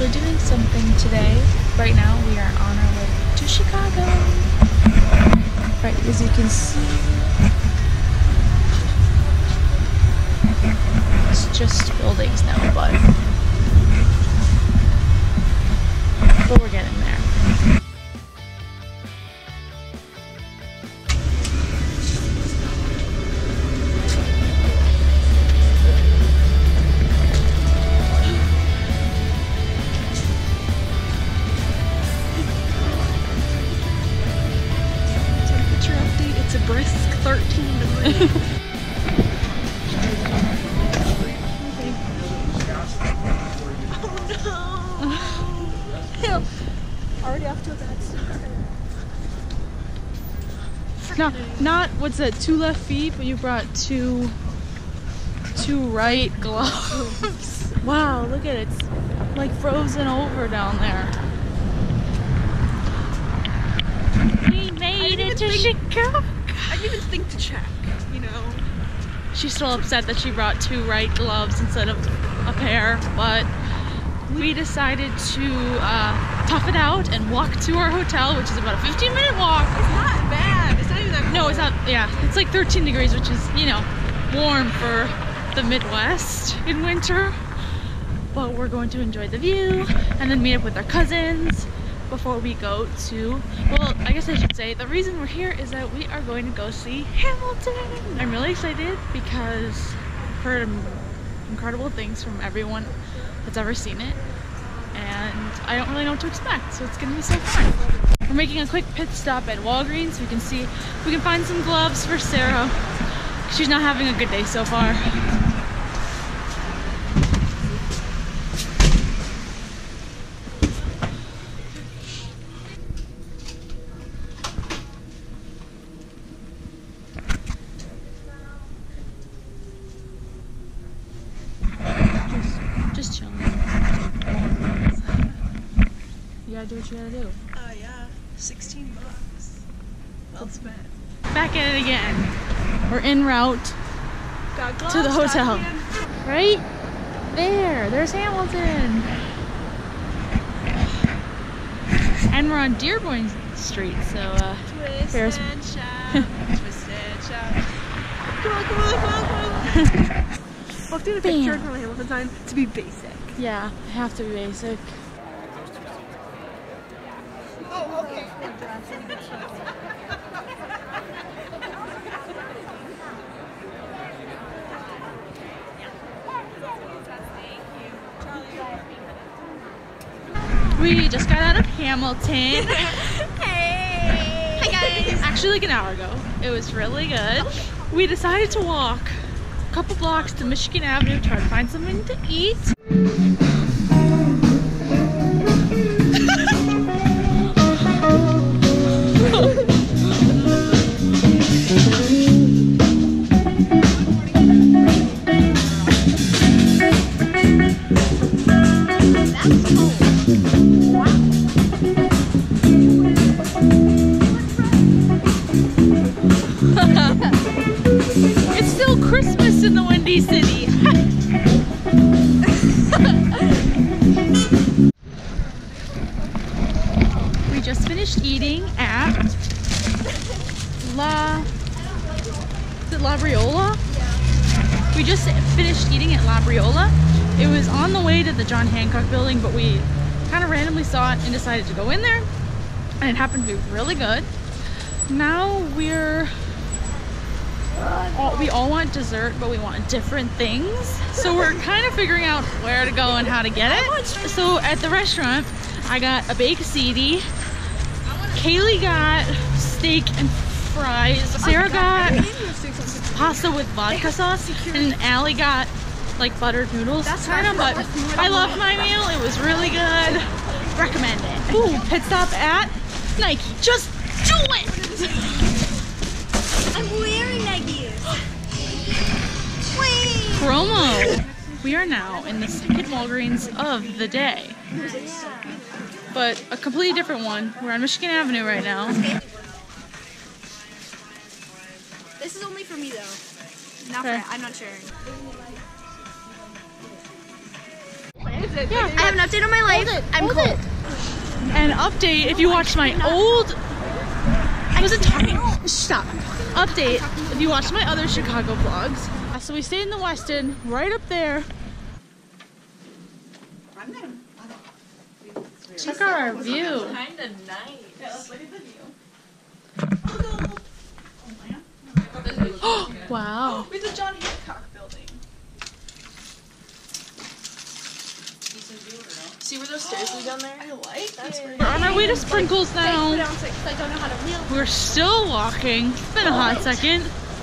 actually doing something today. Right now we are on our way to Chicago. Right, as you can see, it's just buildings now, but, but we're getting there. No, not what's that? Two left feet, but you brought two, two right gloves. wow, look at it, it's like frozen over down there. We made it to Chicago. I didn't even think to check, you know. She's still upset that she brought two right gloves instead of a pair, but we decided to uh, tough it out and walk to our hotel, which is about a 15 minute walk. No, it's not. Yeah, it's like 13 degrees, which is, you know, warm for the Midwest in winter. But we're going to enjoy the view and then meet up with our cousins before we go to. Well, I guess I should say the reason we're here is that we are going to go see Hamilton. I'm really excited because I've heard incredible things from everyone that's ever seen it, and I don't really know what to expect, so it's gonna be so fun. We're making a quick pit stop at Walgreens so we can see if we can find some gloves for Sarah. She's not having a good day so far. Just, just chilling. You gotta do what you gotta do. Uh, yeah. 16 bucks. Well spent. Back at it again. We're en route, gloves, the hotel. right? There, there's Hamilton. And we're on Dearborn Street, so uh, Twist Ferris- and shout. Twist and shout. Come on, come on, come on, come on. We'll have to get a picture Bam. from Hamilton sign to be basic. yeah, I have to be basic. Oh, okay. We just got out of Hamilton. Hey! Hi guys! Actually, like an hour ago. It was really good. We decided to walk a couple blocks to Michigan Avenue, to try to find something to eat. Just finished eating at La is it Labriola? We just finished eating at Labriola. It was on the way to the John Hancock building, but we kind of randomly saw it and decided to go in there. And it happened to be really good. Now we're all, we all want dessert, but we want different things. So we're kind of figuring out where to go and how to get it. So at the restaurant, I got a baked ziti. Kaylee got steak and fries. Oh Sarah got pasta with vodka sauce, and Allie got like buttered noodles, That's kind of. But what you would I love my meal. It was really good. Recommend it. Ooh, pit stop at Nike. Just do it. I'm wearing Nikes. Wait. promo. We are now in the second Walgreens of the day, but a completely different one. We're on Michigan Avenue right now. This is only for me though. Not Okay. for I'm not sharing. it. Yeah. I have an update on my life. I'm Hold cold. it. An update if you watched my old. I wasn't talking. Stop. Update if you watched my other Chicago vlogs. So we stayed in the Westin, right up there. Check out our view. Kind of nice. Yeah, let's look at the view. Oh, Wow. With the John Hancock building. See where those stairs lead down there? I like That's it. We're on our way to Sprinkles now. I don't know how to wheel. We're still walking. It's been a hot second.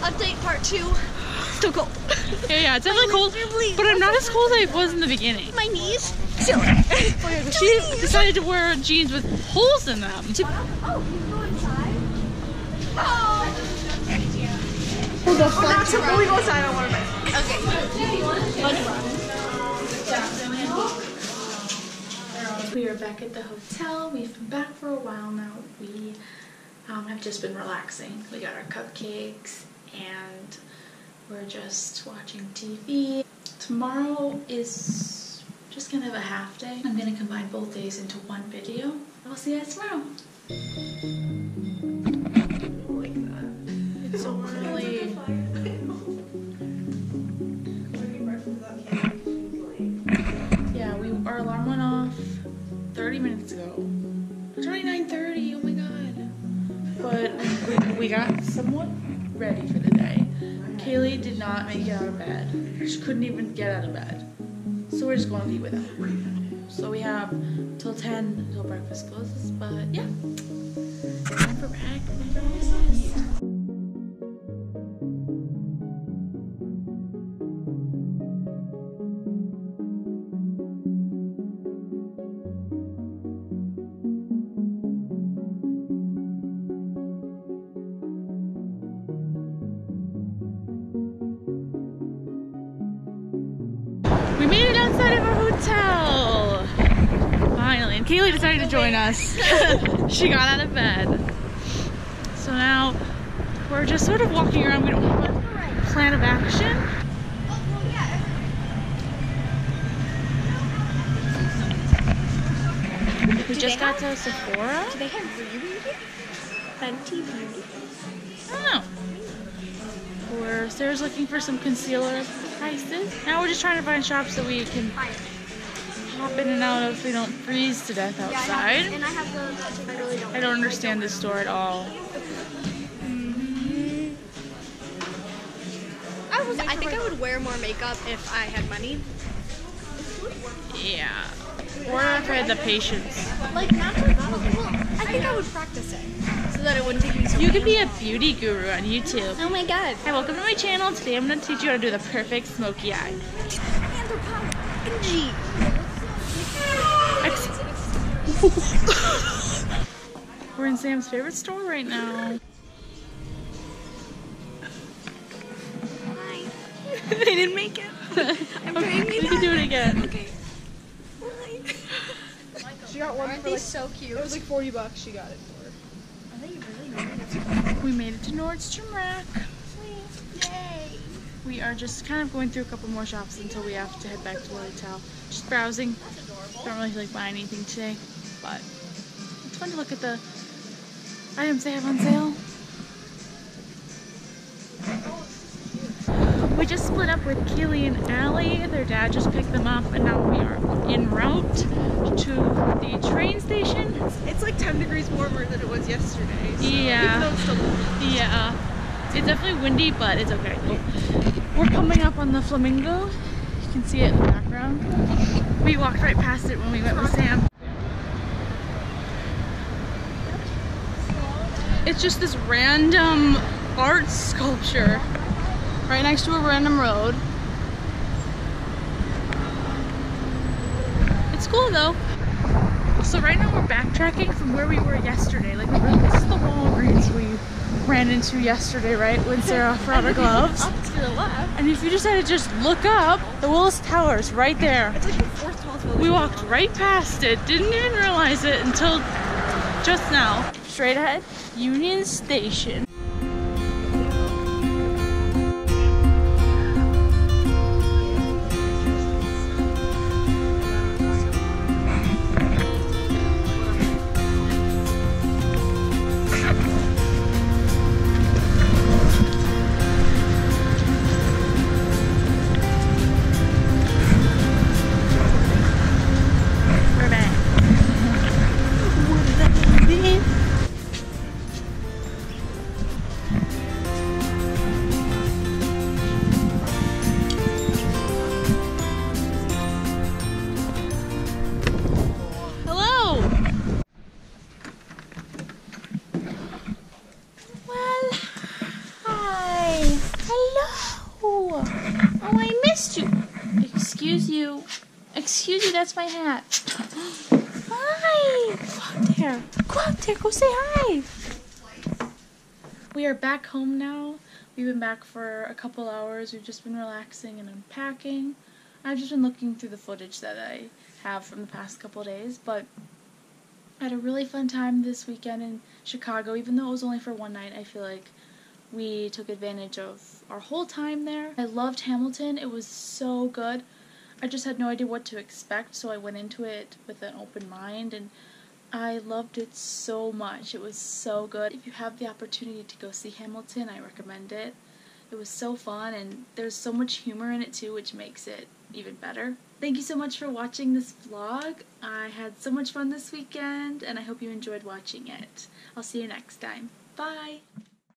Update part two. Still cold. Yeah, yeah, it's definitely cold. But I'm not as cold as I was in the beginning. My knees. She decided to wear jeans with holes in them. Oh, you go inside? We'll go inside on one of my. We are back at the hotel. We've been back for a while now. We um, have just been relaxing. We got our cupcakes and we're just watching TV. Tomorrow is just gonna have a half day. I'm gonna combine both days into one video. I'll see you guys tomorrow. It's so early. Yeah, we our alarm went off 30 minutes ago. It's already 9:30. Oh my god. But we, we got somewhat ready for the day. Kaylee did not make it out of bed. She couldn't even get out of bed. So we're just going to eat with her. So we have till 10 until breakfast closes. But yeah, time for breakfast. Finally. And Kaylee decided to join us. she got out of bed. So now we're just sort of walking around. We don't have a plan of action. We just got to Sephora. Do they have beauty? Fenty Beauty. I don't know. We're Sarah's looking for some concealer prices. Now we're just trying to find shops that we can hop in and out so we don't freeze to death outside. I have. I really don't. I don't understand this store at all. Mm-hmm. I was. I think I would wear more makeup if I had money. Yeah. Or if I had the patience. Like not for well, I think I would practice it so that it wouldn't take me so. You could be a beauty guru on YouTube. Oh my god. Hi, welcome to my channel. Today I'm going to teach you how to do the perfect smoky eye. Anthropologie. Ex- We're in Sam's favorite store right now. Hi. I didn't make it. I'm Okay, bringing we can do it again. Okay. She got one Aren't for like, so cute? it was like 40 bucks she got it for. Are they really nice? We made it to Nordstrom Rack. Yay. We are just kind of going through a couple more shops until we have to head back to the hotel. Just browsing. Don't really feel like buying anything today, but it's fun to look at the items they have on sale. We just split up with Keely and Allie. Their dad just picked them up, and now we are en route to the train station. It's like 10 degrees warmer than it was yesterday. So Yeah. It's Yeah, it's definitely windy, but it's okay. We're coming up on the Flamingo. You can see it in the background. We walked right past it when we went with Sam. It's just this random art sculpture right next to a random road. It's cool though. So right now we're backtracking from where we were yesterday. Like this is the Walgreens we ran into yesterday, right? When Sarah brought her gloves. up to the left. And if you decided to just look up, the Willis Tower is right there. It's like the fourth tallest building. We walked right past it, didn't even realize it until just now. Straight ahead, Union Station. Excuse you, that's my hat. Hi! Go out there. Go out there. Go say hi. We are back home now. We've been back for a couple hours. We've just been relaxing and unpacking. I've just been looking through the footage that I have from the past couple days, but I had a really fun time this weekend in Chicago. Even though it was only for one night, I feel like we took advantage of our whole time there. I loved Hamilton. It was so good. I just had no idea what to expect, so I went into it with an open mind and I loved it so much. It was so good. If you have the opportunity to go see Hamilton, I recommend it. It was so fun and there's so much humor in it too, which makes it even better. Thank you so much for watching this vlog. I had so much fun this weekend and I hope you enjoyed watching it. I'll see you next time. Bye!